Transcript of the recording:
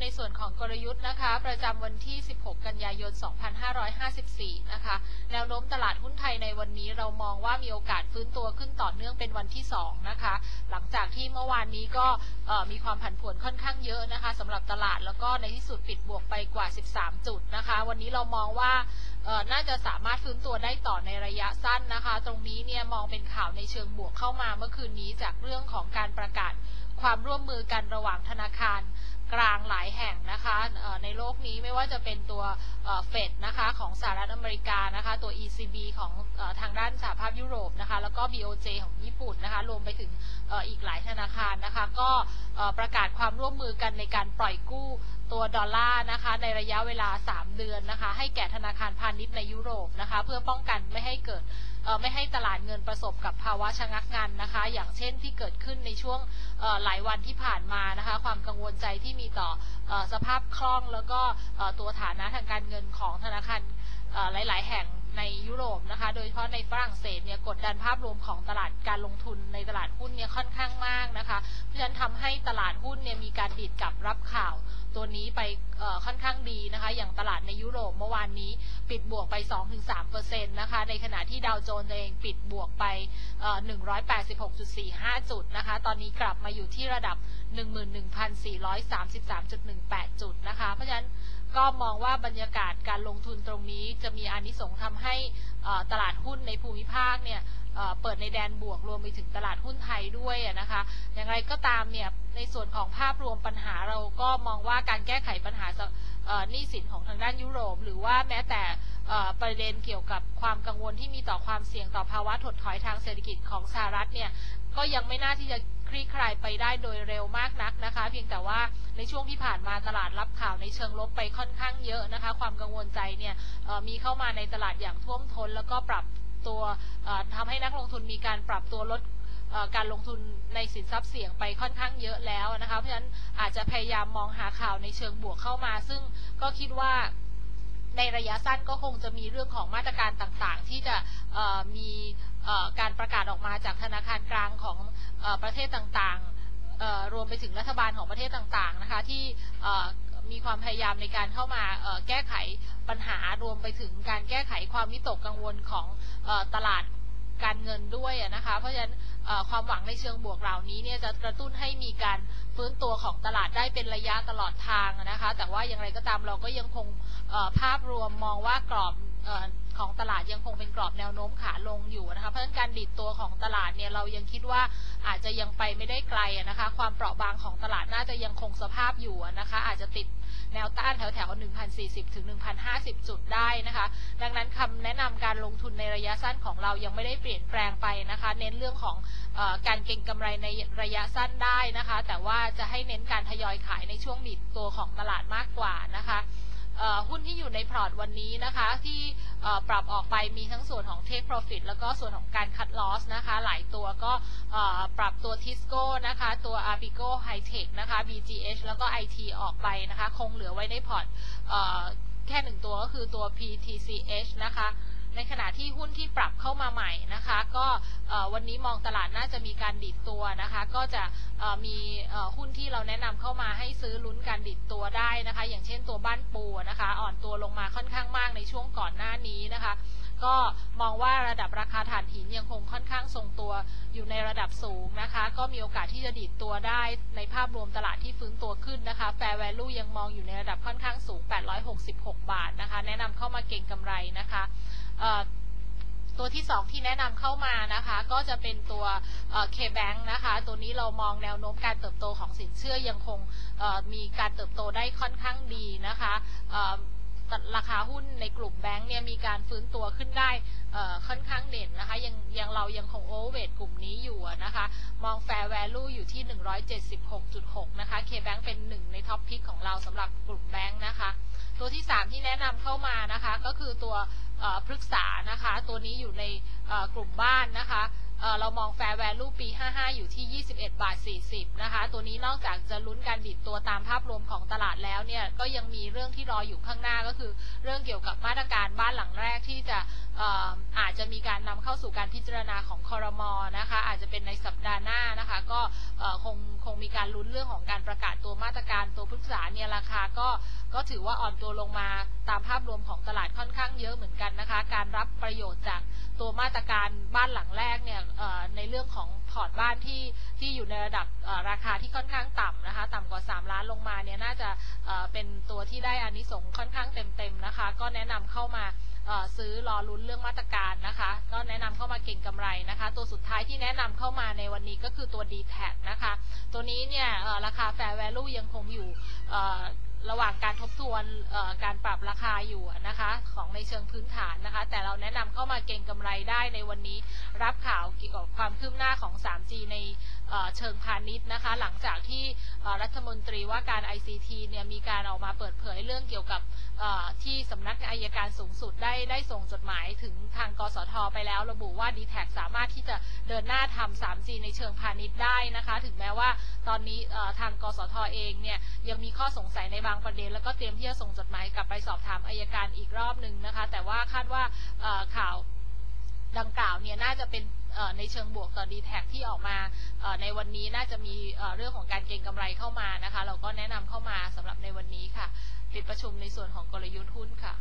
ในส่วนของกลยุทธ์นะคะประจำวันที่ 16 กันยายน 2554 นะคะ แนวโน้มตลาดหุ้นไทยในวันนี้เรามองว่ามีโอกาสฟื้นตัวขึ้นต่อเนื่องเป็นวันที่ 2 นะคะ หลังจากที่เมื่อวานนี้ก็มีความผันผวนค่อนข้างเยอะนะคะสำหรับตลาดแล้วก็ในที่สุดปิดบวกไปกว่า 13 จุดนะคะ วันนี้เรามองว่าน่าจะสามารถฟื้นตัวได้ต่อในระยะสั้นนะคะ ตรงนี้เนี่ยมองเป็นข่าวในเชิงบวกเข้ามาเมื่อคืนนี้จากเรื่องของการประกาศความร่วมมือกันระหว่างธนาคาร กลางหลายแห่งนะคะในโลกนี้ไม่ว่าจะเป็นตัวเฟดนะคะของสหรัฐอเมริกานะคะตัว ECB ของทางด้านสหภาพยุโรปนะคะแล้วก็ BOJ ของญี่ปุ่นนะคะรวมไปถึงอีกหลายธนาคารนะคะก็ประกาศความร่วมมือกันในการปล่อยกู้ ตัวดอลลาร์นะคะ ในระยะเวลา 3 เดือนนะคะ ให้แก่ธนาคารพาณิชย์ในยุโรปนะคะ เพื่อป้องกันไม่ให้เกิดไม่ให้ตลาดเงินประสบกับภาวะชะงักงันนะคะ อย่างเช่นที่เกิดขึ้นในช่วงหลายวันที่ผ่านมานะคะ ความกังวลใจที่มีต่อสภาพคล่องแล้วก็ตัวฐานะทางการเงินของธนาคารหลาย ๆ แห่ง ในยุโรปนะคะ โดยเฉพาะในฝรั่งเศสเนี่ยกดดันภาพรวมของตลาดการลงทุนในตลาดหุ้นเนี่ยค่อนข้างมากนะคะ เพราะฉะนั้นทำให้ตลาดหุ้นเนี่ยมีการดีดกลับรับข่าวตัวนี้ไปค่อนข้างดีนะคะ อย่างตลาดในยุโรปเมื่อวานนี้ปิดบวกไป 2-3%นะคะ ในขณะที่ดาวโจนส์เองปิดบวกไป 186.45 จุดนะคะ ตอนนี้กลับมาอยู่ที่ระดับ 11,433.18 จุดนะคะ เพราะฉะนั้น ก็มองว่าบรรยากาศการลงทุนตรงนี้จะมีอานิสงส์ทำให้ตลาดหุ้นในภูมิภาคเนี่ยเปิดในแดนบวกรวมไปถึงตลาดหุ้นไทยด้วยนะคะ อย่างไรก็ตามเนี่ยในส่วนของภาพรวมปัญหาเราก็มองว่าการแก้ไขปัญหาหนี้สินของทางด้านยุโรป หรือว่าแม้แต่ประเด็นเกี่ยวกับความกังวลที่มีต่อความเสี่ยงต่อภาวะถดถอยทางเศรษฐกิจของสหรัฐเนี่ยก็ยังไม่น่าที่จะคลี่คลายไปได้โดยเร็วมากนัก นะคะ เพียงแต่ว่าในช่วงที่ผ่านมาตลาดรับข่าวในเชิงลบไปค่อนข้างเยอะนะคะ ความกังวลใจเนี่ยมีเข้ามาในตลาดอย่างท่วมท้น แล้วก็ปรับตัวทำให้นักลงทุนมีการปรับตัวลดการลงทุนในสินทรัพย์เสี่ยงไปค่อนข้างเยอะแล้วนะคะ เพราะฉะนั้นอาจจะพยายามมองหาข่าวในเชิงบวกเข้ามา ซึ่งก็คิดว่าในระยะสั้นก็คงจะมีเรื่องของมาตรการต่างๆ ที่จะมีการประกาศออกมาจากธนาคารกลางของประเทศต่างๆ รวมไปถึงรัฐบาลของประเทศต่างๆนะคะที่มีความพยายามในการเข้ามาแก้ไขปัญหารวมไปถึงการแก้ไขความวิตกกังวลของตลาดการเงินด้วยนะคะ เพราะฉะนั้นความหวังในเชิงบวกเหล่านี้เนี่ยจะกระตุ้นให้มีการฟื้นตัวของตลาดได้เป็นระยะตลอดทางนะคะ แต่ว่าอย่างไรก็ตามเราก็ยังคงภาพรวมมองว่ากรอบ ของตลาดยังคงเป็นกรอบแนวโน้มขาลงอยู่นะคะ เพราะฉะนั้นการดิดตัวของตลาดเนี่ยเรายังคิดว่าอาจจะยังไปไม่ได้ไกลนะคะ ความเปราะบางของตลาดน่าจะยังคงสภาพอยู่นะคะ อาจจะติดแนวต้านแถวแถว1,040 ถึง 1,050 จุดได้นะคะ ดังนั้นคำแนะนำการลงทุนในระยะสั้นของเรายังไม่ได้เปลี่ยนแปลงไปนะคะ เน้นเรื่องของอการเก็งกำไรในระยะสั้นได้นะคะ แต่ว่าจะให้เน้นการทยอยขายในช่วงดิดตัวของตลาดมากกว่านะคะ หุ้นที่อยู่ในพอร์ตวันนี้นะคะ ที่ปรับออกไปมีทั้งส่วนของ Take Profit แล้วก็ส่วนของการ Cut Loss นะคะ หลายตัวก็ปรับตัว Tisco นะคะ ตัว a r b i g o High Tech นะคะ BGH แล้วก็ IT ออกไปนะคะ คงเหลือไว้ในพอร์ตแค่หนึ่งตัวก็คือตัว PTCH นะคะ ในขณะ หุ้นที่ปรับเข้ามาใหม่นะคะ ก็วันนี้มองตลาดน่าจะมีการดิดตัวนะคะ ก็จะมีหุ้นที่เราแนะนำเข้ามาให้ซื้อลุ้นการดิดตัวได้นะคะ อย่างเช่นตัวบ้านปูนะคะ อ่อนตัวลงมาค่อนข้างมากในช่วงก่อนหน้านี้นะคะก็มองว่าระดับราคาถ่านหินยังคงค่อนข้างทรงตัวอยู่ในระดับสูงนะคะ ก็มีโอกาสที่จะดีดตัวได้ในภาพรวมตลาดที่ฟื้นตัวขึ้นนะคะ Fair Value ยังมองอยู่ในระดับค่อนข้างสูง 866 บาทนะคะ แนะนำเข้ามาเก็งกำไรนะคะ ตัวที่ 2 ที่แนะนำเข้ามานะคะ ก็จะเป็นตัว K-Bank นะคะ ตัวนี้เรามองแนวโน้มการเติบโตของสินเชื่อยังคงมีการเติบโตได้ค่อนข้างดีนะคะราคาหุ้นในกลุ่มแบงค์เนี่ยมีการฟื้นตัวขึ้นได้ค่อนข้างเด่นนะคะ ยังยังเรายังคงโอเวอร์เวทกลุ่มนี้อยู่นะคะ มอง Fair Value อยู่ที่ 176.6 นะคะ K-Bank เป็นหนึ่งใน top pick ของเราสำหรับกลุ่มแบงค์นะคะ ตัวที่ 3 ที่แนะนำเข้ามานะคะ ก็คือตัว พฤกษานะคะ ตัวนี้อยู่ในกลุ่มบ้านนะคะเรามอง Fair Value ปี 55 อยู่ที่ 21 บาท 40 นะคะ ตัวนี้นอกจากจะลุ้นการดีดตัวตามภาพรวมของตลาดแล้วเนี่ย ก็ยังมีเรื่องที่รออยู่ข้างหน้าก็คือ เรื่องเกี่ยวกับมาตรการบ้านหลังแรกที่จะ อาจจะมีการนำเข้าสู่การพิจารณาของคอรมอนะคะ อาจจะเป็นในสัปดาห์หน้านะคะ ก็คงคงมีการลุ้นเรื่องของการประกาศตัวมาตรการตัวพฤกษาเนี่ยราคาก็ก็ถือว่าอ่อนตัวลงมาตามภาพรวมของตลาดค่อนข้างเยอะเหมือนกันนะคะ การรับประโยชน์จากตัวมาตรการบ้านหลังแรกเนี่ยในเรื่องของพอร์ตบ้านที่ที่อยู่ในระดับราคาที่ค่อนข้างต่ำนะคะต่ำกว่า 3 ล้านลงมาเนี่ยน่าจะเป็นตัวที่ได้อานิสงส์ค่อนข้างเต็มๆนะคะ ก็แนะนำเข้ามาซื้อรอลุ้นเรื่องมาตรการนะคะ ก็แนะนำเข้ามาเก่งกำไรนะคะ ตัวสุดท้ายที่แนะนำเข้ามาในวันนี้ก็คือตัว d t แทนะคะ ตัวนี้เนี่ยราคา Fair Value ยังคงอยู่ ระหว่างการทบทวนการปรับราคาอยู่นะคะของในเชิงพื้นฐานนะคะ แต่เราแนะนำเข้ามาเก็งกำไรได้ในวันนี้รับข่าวเกี่ยวกับความคืบหน้าของ 3G ในเชิงพาณิชย์นะคะ หลังจากที่รัฐมนตรีว่าการ ICT เนี่ยมีการออกมาเปิดเผยเรื่องเกี่ยวกับที่สำนักอายการสูงสุดได้ได้ส่งจดหมายถึงทางกสทไปแล้ว ระบุว่า d t แทสามารถที่จะเดินหน้าทำ 3G ในเชิงพาณิชย์ได้นะคะ ถึงแม้ว่าตอนนี้ทางกสทเองเนี่ยยังมีข้อสงสัยในบางางประเด็น แล้วก็เตรียมที่จะส่งจดหมายกลับไปสอบถามอายการอีกรอบหนึ่งนะคะ แต่ว่าคาดว่าข่าวดังกล่าวเนี่ยน่าจะเป็นในเชิงบวกต่อดีแท็ที่ออกมาในวันนี้น่าจะมีเรื่องของการเก็งกำไรเข้ามานะคะ เราก็แนะนำเข้ามาสำหรับในวันนี้ค่ะปิดประชุมในส่วนของกลยุทธ์หุ้นค่ะ